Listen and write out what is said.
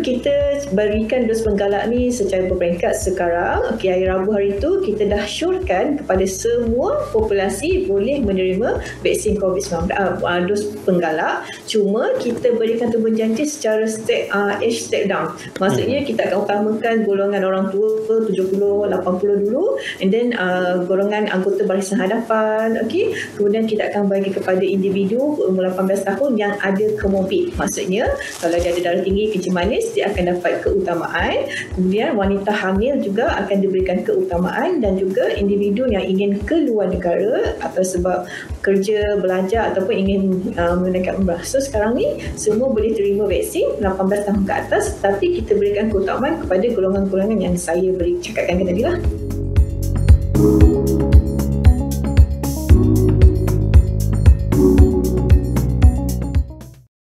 kita berikan dos penggalak ni secara berperingkat sekarang. Okey, hari Rabu hari itu kita dah syorkan kepada semua populasi boleh menerima vaksin COVID-19 uh, uh, dos penggalak. Cuma kita berikan tubuh janji secara step, uh, age step down. Maksudnya hmm. kita akan utamakan golongan orang tua 70, 80 dulu and then uh, golongan anggota barisan hadapan. Okey, kemudian kita akan bagi kepada individu umur 18 tahun yang ada komorbid. Maksudnya kalau dia ada darah tinggi, kencing manis, dia akan dapat keutamaan. Kemudian wanita hamil juga akan diberikan keutamaan dan juga individu yang ingin keluar negara atau sebab kerja, belajar ataupun ingin uh, menunaikan umrah. So sekarang ni semua boleh terima vaksin 18 tahun ke atas tapi kita berikan keutamaan kepada golongan-golongan yang saya beri cakapkan tadi lah.